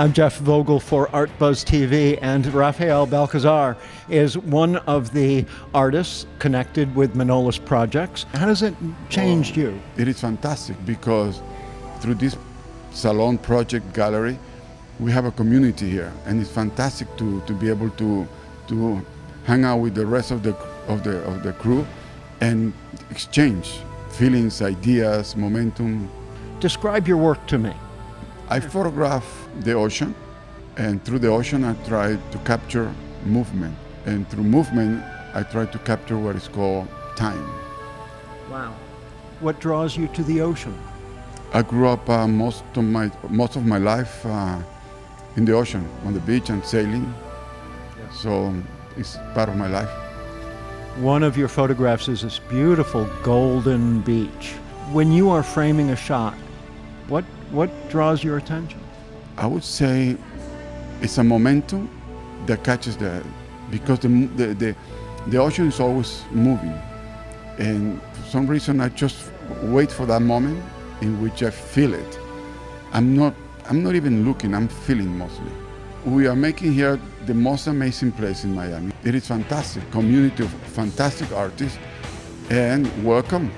I'm Jeff Vogel for Art Buzz TV, and Rafael Balcazar is one of the artists connected with Manolis Projects. How does it change oh, you? It is fantastic because through this Salon Project Gallery, we have a community here, and it's fantastic to, to be able to, to hang out with the rest of the, of, the, of the crew and exchange feelings, ideas, momentum. Describe your work to me. I photograph the ocean, and through the ocean, I try to capture movement. And through movement, I try to capture what is called time. Wow. What draws you to the ocean? I grew up uh, most of my most of my life uh, in the ocean, on the beach and sailing. Yes. So it's part of my life. One of your photographs is this beautiful golden beach. When you are framing a shot, what what draws your attention? I would say it's a momentum that catches the because the the the, the ocean is always moving, and for some reason I just wait for that moment in which I feel it. I'm not I'm not even looking. I'm feeling mostly. We are making here the most amazing place in Miami. It is fantastic community of fantastic artists, and welcome.